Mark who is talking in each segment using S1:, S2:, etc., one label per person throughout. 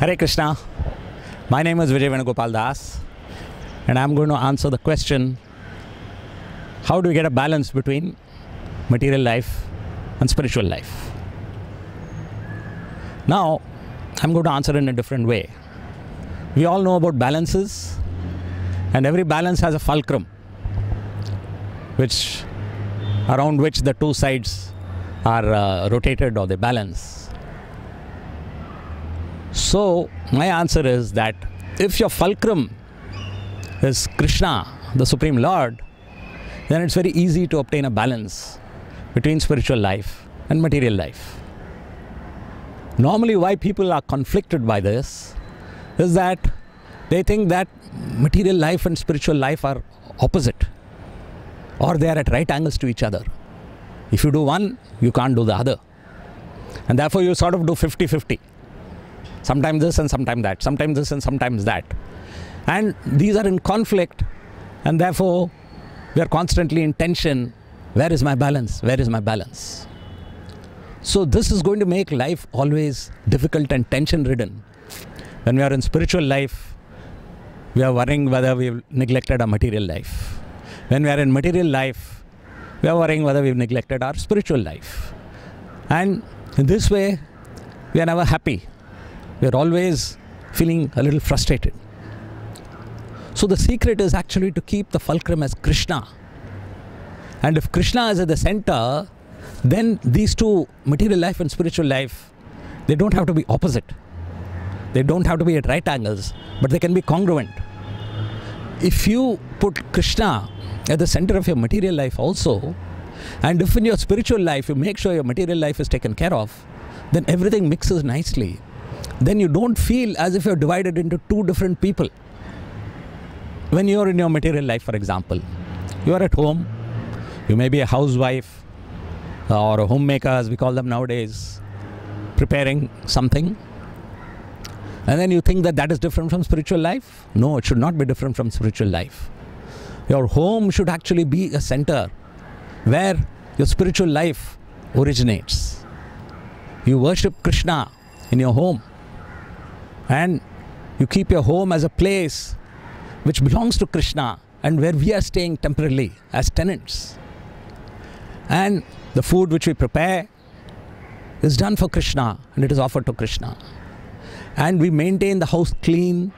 S1: Hare Krishna. My name is Vijay Venugopal Das, and I'm going to answer the question how do we get a balance between material life and spiritual life? Now, I'm going to answer in a different way. We all know about balances, and every balance has a fulcrum, which around which the two sides are uh, rotated or they balance. So, my answer is that if your fulcrum is Krishna, the Supreme Lord, then it's very easy to obtain a balance between spiritual life and material life. Normally, why people are conflicted by this is that they think that material life and spiritual life are opposite or they are at right angles to each other. If you do one, you can't do the other. And therefore, you sort of do 50 50. Sometimes this and sometimes that, sometimes this and sometimes that. And these are in conflict, and therefore, we are constantly in tension. Where is my balance? Where is my balance? So, this is going to make life always difficult and tension ridden. When we are in spiritual life, we are worrying whether we've neglected our material life. When we are in material life, we are worrying whether we've neglected our spiritual life. And in this way, we are never happy. We are always feeling a little frustrated. So, the secret is actually to keep the fulcrum as Krishna. And if Krishna is at the center, then these two, material life and spiritual life, they don't have to be opposite. They don't have to be at right angles, but they can be congruent. If you put Krishna at the center of your material life also, and if in your spiritual life you make sure your material life is taken care of, then everything mixes nicely. Then you don't feel as if you're divided into two different people. When you're in your material life, for example, you are at home, you may be a housewife or a homemaker, as we call them nowadays, preparing something. And then you think that that is different from spiritual life? No, it should not be different from spiritual life. Your home should actually be a center where your spiritual life originates. You worship Krishna in your home and you keep your home as a place which belongs to Krishna and where we are staying temporarily as tenants. And the food which we prepare is done for Krishna and it is offered to Krishna. And we maintain the house clean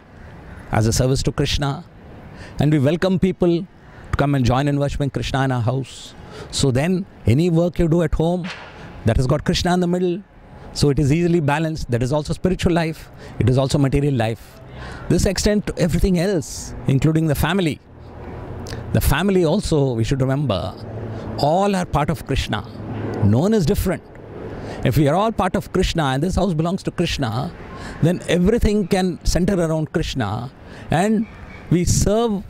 S1: as a service to Krishna. And we welcome people to come and join in worshiping Krishna in our house. So then, any work you do at home that has got Krishna in the middle, so it is easily balanced. That is also spiritual life, it is also material life. This extends to everything else, including the family. The family also, we should remember, all are part of Krishna. No one is different. If we are all part of Krishna and this house belongs to Krishna, then everything can center around Krishna and we serve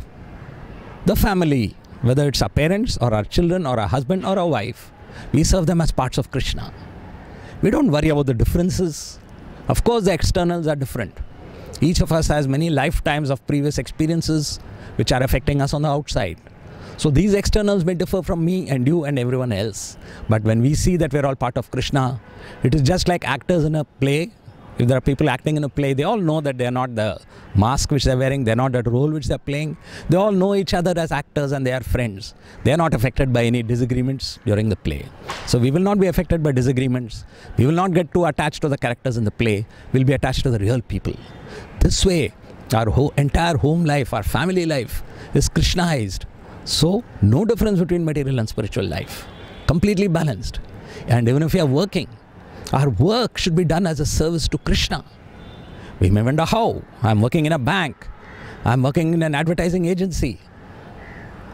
S1: the family, whether it's our parents or our children or our husband or our wife, we serve them as parts of Krishna. We don't worry about the differences. Of course, the externals are different. Each of us has many lifetimes of previous experiences which are affecting us on the outside. So these externals may differ from me and you and everyone else. But when we see that we're all part of Krishna, it is just like actors in a play. If there are people acting in a play, they all know that they're not the mask which they're wearing, they're not that role which they're playing. They all know each other as actors and they are friends. They are not affected by any disagreements during the play. So we will not be affected by disagreements. We will not get too attached to the characters in the play. We'll be attached to the real people. This way, our whole, entire home life, our family life is Krishnaized. So, no difference between material and spiritual life. Completely balanced. And even if we are working, our work should be done as a service to Krishna. We may wonder how. I'm working in a bank. I'm working in an advertising agency.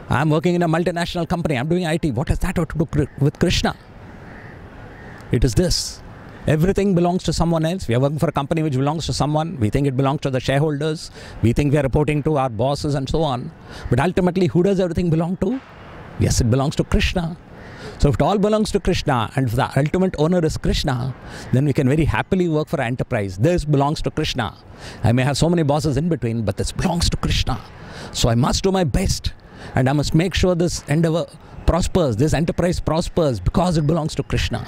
S1: I'm working in a multinational company. I'm doing IT. What has that have to do with Krishna? It is this. Everything belongs to someone else. We are working for a company which belongs to someone. We think it belongs to the shareholders. We think we are reporting to our bosses and so on. But ultimately, who does everything belong to? Yes, it belongs to Krishna. So if it all belongs to Krishna and the ultimate owner is Krishna, then we can very happily work for an enterprise. This belongs to Krishna. I may have so many bosses in between, but this belongs to Krishna. So I must do my best and I must make sure this endeavor prospers, this enterprise prospers because it belongs to Krishna.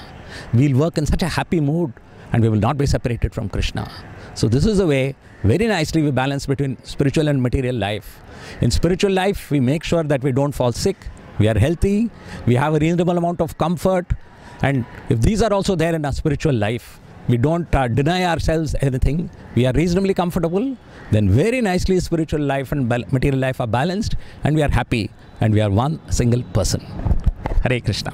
S1: We'll work in such a happy mood and we will not be separated from Krishna. So, this is the way very nicely we balance between spiritual and material life. In spiritual life, we make sure that we don't fall sick, we are healthy, we have a reasonable amount of comfort, and if these are also there in our spiritual life, we don't uh, deny ourselves anything, we are reasonably comfortable, then very nicely spiritual life and material life are balanced, and we are happy, and we are one single person. Hare Krishna.